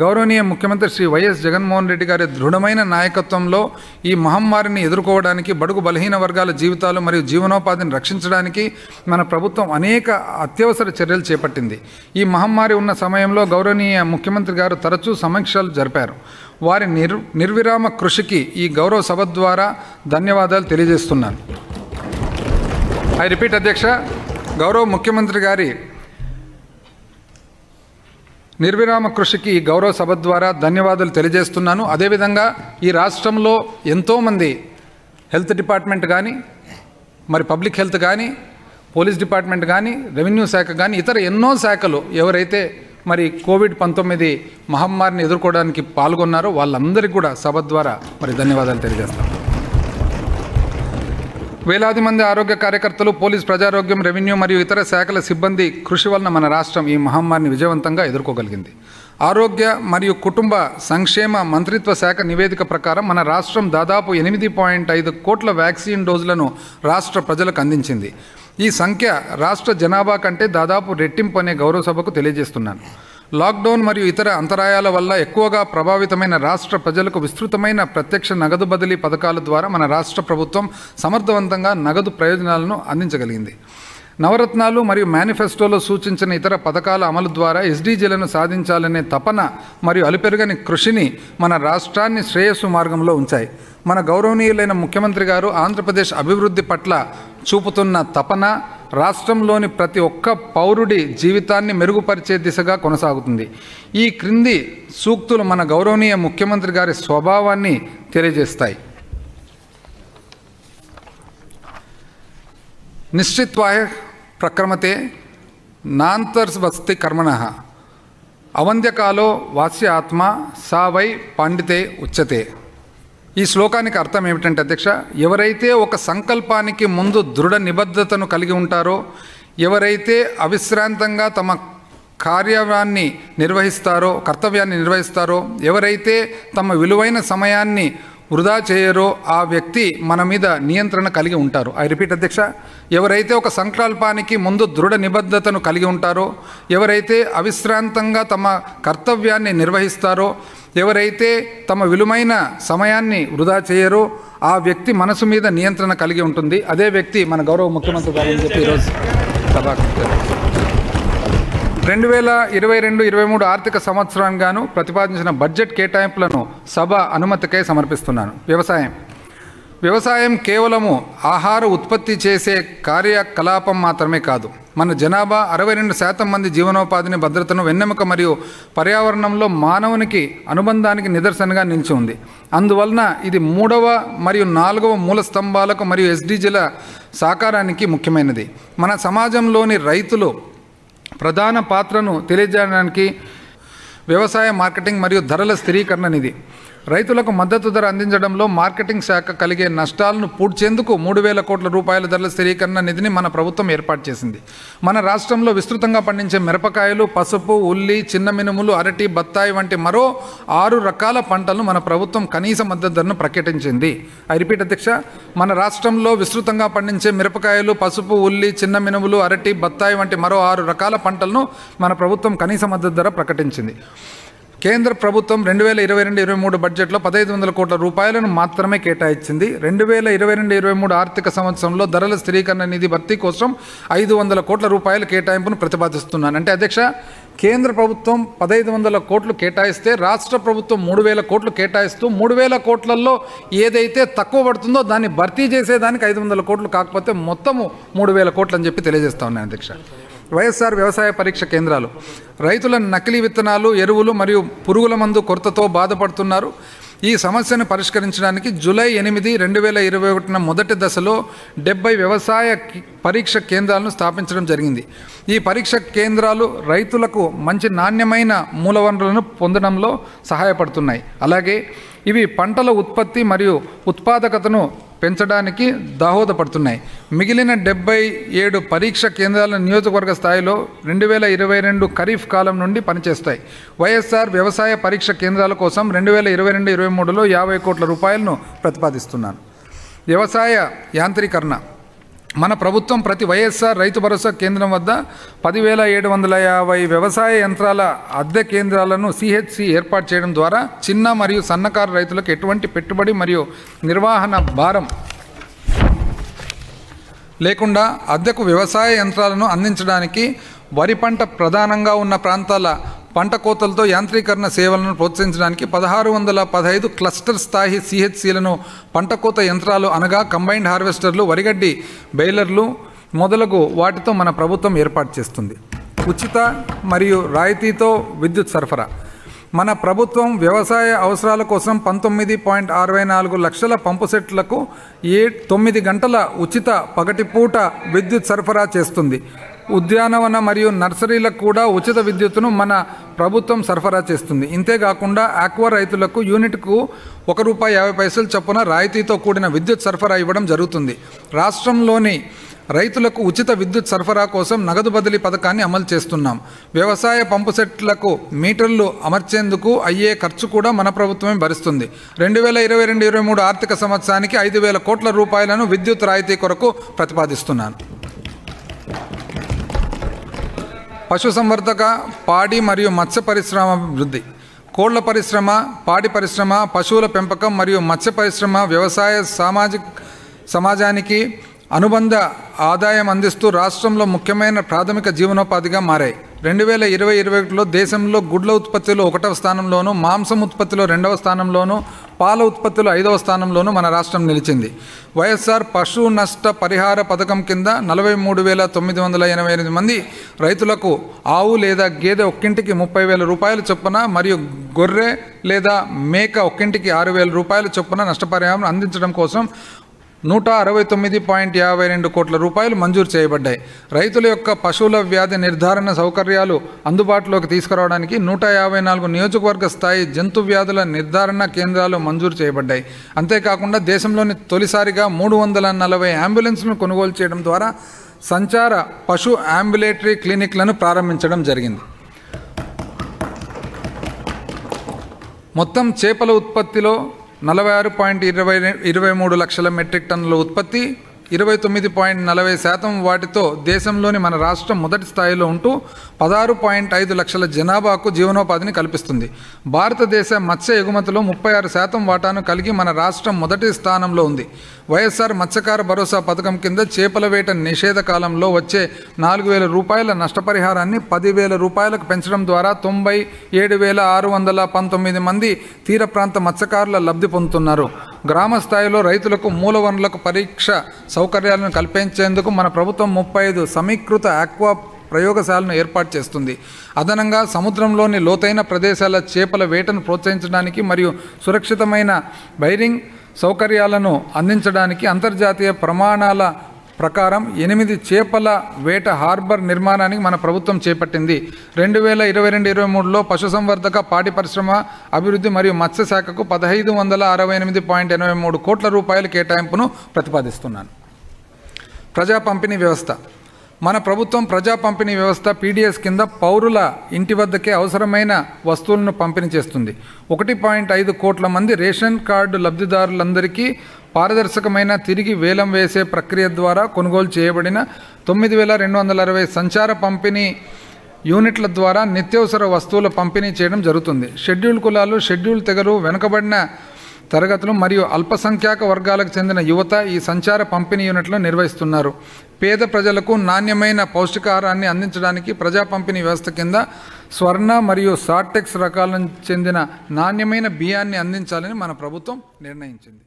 గౌరవనీయ ముఖ్యమంత్రి శ్రీ వైఎస్ జగన్మోహన్ రెడ్డి గారి దృఢమైన నాయకత్వంలో ఈ మహమ్మారిని ఎదుర్కోవడానికి బడుగు బలహీన వర్గాల జీవితాలు మరియు జీవనోపాధిని రక్షించడానికి మన ప్రభుత్వం అనేక అత్యవసర చర్యలు చేపట్టింది. ఈ మహమ్మారి ఉన్న సమయంలో గౌరవనీయ ముఖ్యమంత్రి గారు తరచూ సమీక్షలు జరిపారు. వారి నిర్ నిర్విరామ కృషికి ఈ గౌరవ సభ ద్వారా ధన్యవాదాలు తెలియజేస్తున్నాను. ఐ రిపీట్ అధ్యక్ష గౌరవ ముఖ్యమంత్రి గారి నిర్విరామ కృషికి గౌరవ సభ ద్వారా ధన్యవాదాలు తెలియజేస్తున్నాను. అదేవిధంగా ఈ రాష్ట్రంలో ఎంతోమంది హెల్త్ డిపార్ట్మెంట్ కానీ మరి పబ్లిక్ హెల్త్ కానీ పోలీస్ డిపార్ట్మెంట్ కానీ రెవెన్యూ శాఖ కానీ ఇతర ఎన్నో శాఖలు ఎవరైతే మరి కోవిడ్ పంతొమ్మిది మహమ్మారిని ఎదుర్కోవడానికి పాల్గొన్నారో వాళ్ళందరికీ కూడా సభ ద్వారా మరి ధన్యవాదాలు తెలియజేస్తాను. వేలాది మంది ఆరోగ్య కార్యకర్తలు పోలీస్ ప్రజారోగ్యం రెవెన్యూ మరియు ఇతర శాఖల సిబ్బంది కృషి వలన మన రాష్ట్రం ఈ మహమ్మారిని విజయవంతంగా ఎదుర్కోగలిగింది. ఆరోగ్య మరియు కుటుంబ సంక్షేమ మంత్రిత్వ శాఖ నివేదిక ప్రకారం మన రాష్ట్రం దాదాపు ఎనిమిది పాయింట్ ఐదు కోట్ల వ్యాక్సిన్ డోసులను రాష్ట్ర ప్రజలకు అందించింది. ఈ సంఖ్య రాష్ట్ర జనాభా కంటే దాదాపు రెట్టింపు అనే గౌరవ సభకు తెలియజేస్తున్నాను. లాక్డౌన్ మరియు ఇతర అంతరాయాల వల్ల ఎక్కువగా ప్రభావితమైన రాష్ట్ర ప్రజలకు విస్తృతమైన ప్రత్యక్ష నగదు బదిలీ పథకాల ద్వారా మన రాష్ట్ర ప్రభుత్వం సమర్థవంతంగా నగదు ప్రయోజనాలను అందించగలిగింది. నవరత్నాలు మరియు మేనిఫెస్టోలో సూచించిన ఇతర పథకాల అమలు ద్వారా ఎస్డీజీలను సాధించాలనే తపన మరియు అలుపెరుగని కృషిని మన రాష్ట్రాన్ని శ్రేయస్సు మార్గంలో ఉంచాయి. మన గౌరవనీయులైన ముఖ్యమంత్రి గారు ఆంధ్రప్రదేశ్ అభివృద్ధి పట్ల చూపుతున్న తపన రాష్ట్రంలోని ప్రతి ఒక్క పౌరుడి జీవితాన్ని మెరుగుపరిచే దిశగా కొనసాగుతుంది. ఈ క్రింది సూక్తులు మన గౌరవనీయ ముఖ్యమంత్రి గారి స్వభావాన్ని తెలియజేస్తాయి. నిశ్చిత్వాయ ప్రక్రమతే నాంతర్వస్తి కర్మణ. అవంద్యకాలో వాస్య ఆత్మ సా వై పాండితే ఉచ్యతే. ఈ శ్లోకానికి అర్థం ఏమిటంటే అధ్యక్ష ఎవరైతే ఒక సంకల్పానికి ముందు దృఢ నిబద్ధతను కలిగి ఉంటారో ఎవరైతే అవిశ్రాంతంగా తమ కార్యాన్ని నిర్వహిస్తారో కర్తవ్యాన్ని నిర్వహిస్తారో ఎవరైతే తమ విలువైన సమయాన్ని వృధా చేయరో ఆ వ్యక్తి మన మీద నియంత్రణ కలిగి ఉంటారు. ఐ రిపీట్ అధ్యక్ష ఎవరైతే ఒక సంకల్పానికి ముందు దృఢ నిబద్ధతను కలిగి ఉంటారో ఎవరైతే అవిశ్రాంతంగా తమ కర్తవ్యాన్ని నిర్వహిస్తారో ఎవరైతే తమ విలువైన సమయాన్ని వృధా చేయరో ఆ వ్యక్తి మనసు మీద నియంత్రణ కలిగి ఉంటుంది. అదే వ్యక్తి మన గౌరవ ముఖ్యమంత్రి గారు అని చెప్పి ఈరోజు సభ రెండు వేల ఇరవై రెండు ఇరవై మూడు ఆర్థిక సంవత్సరానికి గాను ప్రతిపాదించిన బడ్జెట్ కేటాయింపులను సభ అనుమతికై సమర్పిస్తున్నాను. వ్యవసాయం. వ్యవసాయం కేవలము ఆహార ఉత్పత్తి చేసే కార్యకలాపం మాత్రమే కాదు. మన జనాభా అరవై రెండు శాతం మంది జీవనోపాధిని భద్రతను వెన్నెముక మరియు పర్యావరణంలో మానవునికి అనుబంధానికి నిదర్శనగా నిలిచి ఉంది. అందువలన ఇది మూడవ మరియు నాలుగవ మూల స్తంభాలకు మరియు ఎస్డీజీల సాకారానికి ముఖ్యమైనది. మన సమాజంలోని రైతులు ప్రధాన పాత్రను తెలియజేయడానికి వ్యవసాయ మార్కెటింగ్ మరియు ధరల స్థిరీకరణ నిధి. రైతులకు మద్దతు ధర అందించడంలో మార్కెటింగ్ శాఖ కలిగే నష్టాలను పూడ్చేందుకు మూడు వేల కోట్ల రూపాయల ధరల స్థిరీకరణ నిధిని మన ప్రభుత్వం ఏర్పాటు చేసింది. మన రాష్ట్రంలో విస్తృతంగా పండించే మిరపకాయలు పసుపు ఉల్లి చిన్న మినుములు అరటి బత్తాయి వంటి మరో ఆరు రకాల పంటలను మన ప్రభుత్వం కనీస మద్దతు ధరను ప్రకటించింది. ఐ రిపీట్ అధ్యక్ష మన రాష్ట్రంలో విస్తృతంగా పండించే మిరపకాయలు పసుపు ఉల్లి చిన్న మినుములు అరటి బత్తాయి వంటి మరో ఆరు రకాల పంటలను మన ప్రభుత్వం కనీస మద్దతు ధర ప్రకటించింది. కేంద్ర ప్రభుత్వం రెండు వేల ఇరవై రెండు ఇరవై మూడు బడ్జెట్లో పదహైదు వందల కోట్ల రూపాయలను మాత్రమే కేటాయించింది. రెండు వేల ఇరవై రెండు ఇరవై మూడు ఆర్థిక సంవత్సరంలో ధరల స్థిరీకరణ నిధి భర్తీ కోసం ఐదు వందల కోట్ల రూపాయల కేటాయింపును ప్రతిపాదిస్తున్నాను. అంటే అధ్యక్ష కేంద్ర ప్రభుత్వం పదహైదు వందల కోట్లు కేటాయిస్తే రాష్ట్ర ప్రభుత్వం మూడు వేల కోట్లు కేటాయిస్తూ మూడు వేల కోట్లలో ఏదైతే తక్కువ పడుతుందో దాన్ని భర్తీ చేసేదానికి ఐదు వందల కోట్లు కాకపోతే మొత్తము మూడు వేల కోట్లు అని చెప్పి తెలియజేస్తా ఉన్నాను అధ్యక్ష. వైఎస్ఆర్ వ్యవసాయ పరీక్ష కేంద్రాలు. రైతుల నకిలీ విత్తనాలు ఎరువులు మరియు పురుగుల మందు కొరతతో బాధపడుతున్నారు. ఈ సమస్యను పరిష్కరించడానికి జూలై ఎనిమిది రెండు వేల ఇరవై ఒకటిన మొదటి దశలో డెబ్బై వ్యవసాయ పరీక్ష కేంద్రాలను స్థాపించడం జరిగింది. ఈ పరీక్ష కేంద్రాలు రైతులకు మంచి నాణ్యమైన మూలవనరులను పొందడంలో సహాయపడుతున్నాయి. అలాగే ఇవి పంటల ఉత్పత్తి మరియు ఉత్పాదకతను పెంచడానికి దోహదపడుతున్నాయి. మిగిలిన డెబ్బై ఏడు పరీక్ష కేంద్రాల నియోజకవర్గ స్థాయిలో రెండు వేల ఇరవై రెండు ఖరీఫ్ కాలం నుండి పనిచేస్తాయి. వైఎస్ఆర్ వ్యవసాయ పరీక్ష కేంద్రాల కోసం రెండు వేల ఇరవై రెండు ఇరవై మూడులో యాభై కోట్ల రూపాయలను ప్రతిపాదిస్తున్నాను వ్యవసాయ యాంత్రీకరణ మన ప్రభుత్వం ప్రతి వైఎస్ఆర్ రైతు భరోసా కేంద్రం వద్ద పదివేల ఏడు వందల యాభై వ్యవసాయ యంత్రాల అద్దె కేంద్రాలను సిహెచ్సి ఏర్పాటు చేయడం ద్వారా చిన్న మరియు సన్నకారు రైతులకు ఎటువంటి పెట్టుబడి మరియు నిర్వహణ భారం లేకుండా అద్దెకు వ్యవసాయ యంత్రాలను అందించడానికి వరి పంట ప్రధానంగా ఉన్న ప్రాంతాల పంట కోతలతో యాంత్రీకరణ సేవలను ప్రోత్సహించడానికి పదహారు వందల పదహైదు క్లస్టర్ స్థాయి సిహెచ్సిలను పంట కోత యంత్రాలు అనగా కంబైన్డ్ హార్వెస్టర్లు వరిగడ్డి బెయిలర్లు మొదలగు వాటితో మన ప్రభుత్వం ఏర్పాటు చేస్తుంది. ఉచిత మరియు రాయితీతో విద్యుత్ సరఫరా. మన ప్రభుత్వం వ్యవసాయ అవసరాల కోసం పంతొమ్మిది పాయింట్ అరవై నాలుగు లక్షల పంపు సెట్లకు ఏ తొమ్మిది గంటల ఉచిత పగటిపూట విద్యుత్ సరఫరా చేస్తుంది. ఉద్యానవన మరియు నర్సరీలకు కూడా ఉచిత విద్యుత్తును మన ప్రభుత్వం సరఫరా చేస్తుంది. ఇంతేకాకుండా ఆక్వా రైతులకు యూనిట్కు ఒక రూపాయి యాభై పైసలు చొప్పున రాయితీతో కూడిన విద్యుత్ సరఫరా ఇవ్వడం జరుగుతుంది. రాష్ట్రంలోని రైతులకు ఉచిత విద్యుత్ సరఫరా కోసం నగదు బదిలీ పథకాన్ని అమలు చేస్తున్నాం. వ్యవసాయ పంపు సెట్లకు మీటర్లు అమర్చేందుకు అయ్యే ఖర్చు కూడా మన ప్రభుత్వమే భరిస్తుంది. రెండు వేల ఇరవై రెండు ఇరవై మూడు ఆర్థిక సంవత్సరానికి ఐదు వేల కోట్ల రూపాయలను విద్యుత్ రాయితీ కొరకు ప్రతిపాదిస్తున్నాను. పశుసంవర్ధక పాడి మరియు మత్స్య పరిశ్రమ అభివృద్ధి కోళ్ళ పరిశ్రమ పాడి పరిశ్రమ పశువుల పెంపకం మరియు మత్స్య పరిశ్రమ వ్యవసాయ సామాజిక సమాజానికి అనుబంధ ఆదాయం అందిస్తూ రాష్ట్రంలో ముఖ్యమైన ప్రాథమిక జీవనోపాధిగా మారాయి. రెండు వేల ఇరవై ఇరవై ఒకటిలో దేశంలో గుడ్ల ఉత్పత్తిలో ఒకటవ స్థానంలోను మాంసం ఉత్పత్తిలో రెండవ స్థానంలోనూ పాల ఉత్పత్తిలో ఐదవ స్థానంలోనూ మన రాష్ట్రం నిలిచింది. వైఎస్ఆర్ పశు నష్ట పరిహార పథకం కింద నలభై మూడు వేల తొమ్మిది వందల ఎనభై ఎనిమిది మంది రైతులకు ఆవు లేదా గేదె ఒక్కింటికి ముప్పై వేల రూపాయల చొప్పున మరియు గొర్రె లేదా మేక ఒక్కింటికి ఆరు వేల రూపాయల చొప్పున నష్టపరిహారం అందించడం కోసం నూట అరవై తొమ్మిది పాయింట్ యాభై రెండు కోట్ల రూపాయలు మంజూరు చేయబడ్డాయి. రైతుల యొక్క పశువుల వ్యాధి నిర్ధారణ సౌకర్యాలు అందుబాటులోకి తీసుకురావడానికి నూట యాభై నాలుగు నియోజకవర్గ స్థాయి జంతు వ్యాధుల నిర్ధారణ కేంద్రాలు మంజూరు చేయబడ్డాయి. అంతేకాకుండా దేశంలోని తొలిసారిగా మూడు వందల నలభై అంబులెన్స్ను కొనుగోలు చేయడం ద్వారా సంచార పశు అంబులేటరీ క్లినిక్లను ప్రారంభించడం జరిగింది. మొత్తం చేపల ఉత్పత్తిలో నలభై ఆరు పాయింట్ ఇరవై ఇరవై మూడు లక్షల మెట్రిక్ టన్నుల ఉత్పత్తి ఇరవై తొమ్మిది పాయింట్ నలభై శాతం వాటితో దేశంలోని మన రాష్ట్రం మొదటి స్థాయిలో ఉంటూ పదహారు పాయింట్ ఐదు లక్షల జనాభాకు జీవనోపాధిని కల్పిస్తుంది. భారతదేశ మత్స్య ఎగుమతిలో ముప్పై ఆరు శాతం వాటాను కలిగి మన రాష్ట్రం మొదటి స్థానంలో ఉంది. వైఎస్ఆర్ మత్స్యకార భరోసా పథకం కింద చేపల వేట నిషేధ కాలంలో వచ్చే నాలుగు వేల రూపాయల నష్టపరిహారాన్ని పదివేల రూపాయలకు పెంచడం ద్వారా తొంభై ఏడు వేల ఆరు వందల పంతొమ్మిది మంది తీర ప్రాంత మత్స్యకారుల లబ్ధి పొందుతున్నారు. గ్రామ స్థాయిలో రైతులకు మూల వనరులకు పరీక్ష సౌకర్యాలను కల్పించేందుకు మన ప్రభుత్వం ముప్పై ఐదు సమీకృత ఆక్వా ప్రయోగశాలను ఏర్పాటు చేస్తుంది. అదనంగా సముద్రంలోని లోతైన ప్రదేశాల చేపల వేటను ప్రోత్సహించడానికి మరియు సురక్షితమైన బైరింగ్ సౌకర్యాలను అందించడానికి అంతర్జాతీయ ప్రమాణాల ప్రకారం ఎనిమిది చేపల వేట హార్బర్ నిర్మాణానికి మన ప్రభుత్వం చేపట్టింది. రెండు వేల ఇరవై రెండు ఇరవై మూడులో పశుసంవర్ధక పాడి పరిశ్రమ అభివృద్ధి మరియు మత్స్యశాఖకు పదహైదు వందల అరవై ఎనిమిది పాయింట్ ఎనభై మూడు కోట్ల రూపాయల కేటాయింపును ప్రతిపాదిస్తున్నాను. ప్రజా పంపిణీ వ్యవస్థ. మన ప్రభుత్వం ప్రజా పంపిణీ వ్యవస్థ పీడిఎస్ కింద పౌరుల ఇంటి వద్దకే అవసరమైన వస్తువులను పంపిణీ చేస్తుంది. ఒకటి పాయింట్ ఐదు కోట్ల మంది రేషన్ కార్డు లబ్ధిదారులందరికీ పారదర్శకమైన తిరిగి వేలం వేసే ప్రక్రియ ద్వారా కొనుగోలు చేయబడిన తొమ్మిది వేల రెండు వందల అరవై సంచార పంపిణీ యూనిట్ల ద్వారా నిత్యవసర వస్తువుల పంపిణీ చేయడం జరుగుతుంది. షెడ్యూల్ కులాలు షెడ్యూల్ తెగలు వెనుకబడిన తరగతులు మరియు అల్పసంఖ్యాక వర్గాలకు చెందిన యువత ఈ సంచార పంపిణీ యూనిట్లు నిర్వహిస్తున్నారు. పేద ప్రజలకు నాణ్యమైన పౌష్టికాహారాన్ని అందించడానికి ప్రజా పంపిణీ వ్యవస్థ కింద స్వర్ణ మరియు సార్టెక్స్ రకాలకు చెందిన నాణ్యమైన బియ్యాన్ని అందించాలని మన ప్రభుత్వం నిర్ణయించింది.